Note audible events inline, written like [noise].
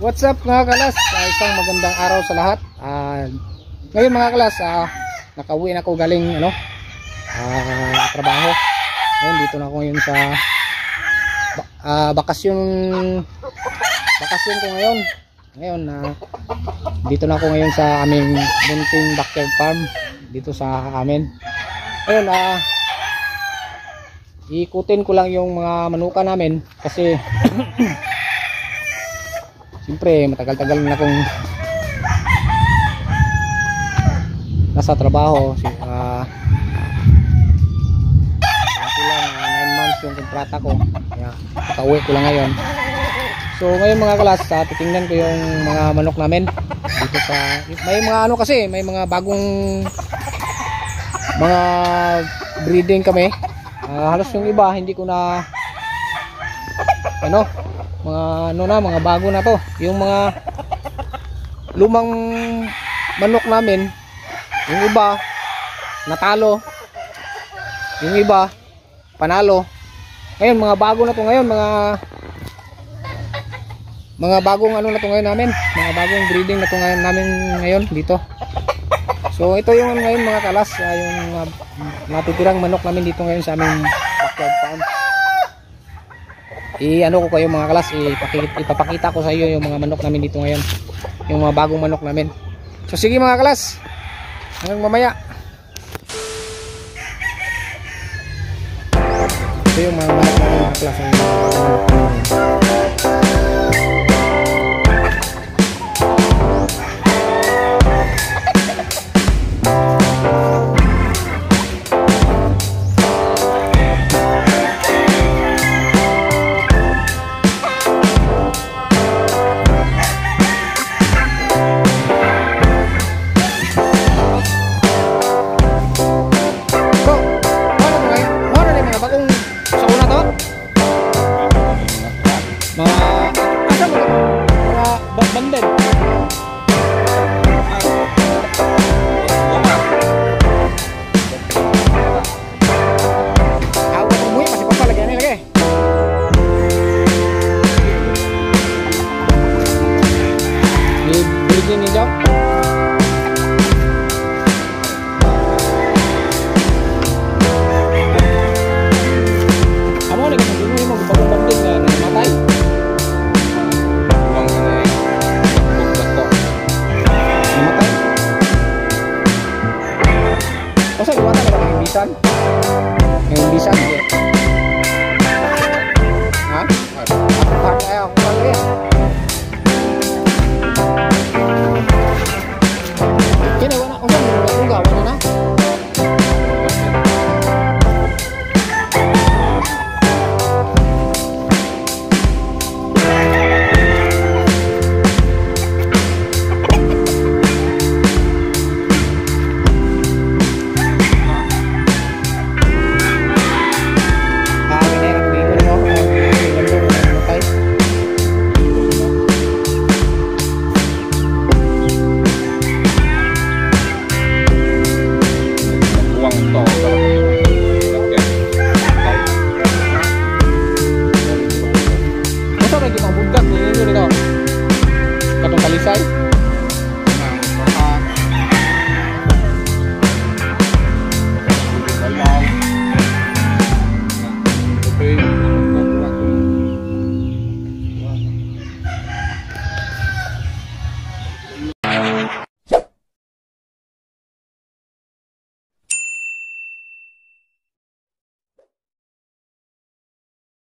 What's up mga kalas? Ah, isang magandang araw sa lahat. Ah, ngayon mga kalas, ah, nakauwi na ako galing ano, ah, trabaho. Ngayon dito na ako ngayon sa ah, bakasyon bakasyon ko ngayon. Ngayon na dito na ako ngayon sa aming munting backyard farm dito sa amin. Ngayon ah ikutin ko lang yung mga manuka namin kasi [clears throat] Siyempre, matagal-tagal na akong nasa trabaho. Si, uh, lang, 9 months yung kontrata ko. Kaya, nakauwi ko lang ngayon. So, ngayon mga kalas, uh, titingnan ko yung mga manok namin. Dito sa, may mga ano kasi, may mga bagong mga breeding kami. Ah, halos yung iba, hindi ko na ano, mga ano na mga bago na to. Yung mga lumang manok namin yung iba natalo. Yung iba panalo. Ngayon mga bago na to ngayon mga mga bagong ano na to ngayon namin. Mga bagong breeding na to ngayon namin ngayon dito. So ito yung ano ngayon mga kalas. Uh, yung uh, natitirang manok namin dito ngayon sa aming backyard farm i-ano ko kayo mga kalas ipakita, ipapakita ko sa iyo yung mga manok namin dito ngayon. Yung mga bagong manok namin. So sige mga kalas. Hanggang mamaya. Ito yung mga manok namin mga kalas bisa gimana kalau imbisan bisa ya Hah? Ada yang eh,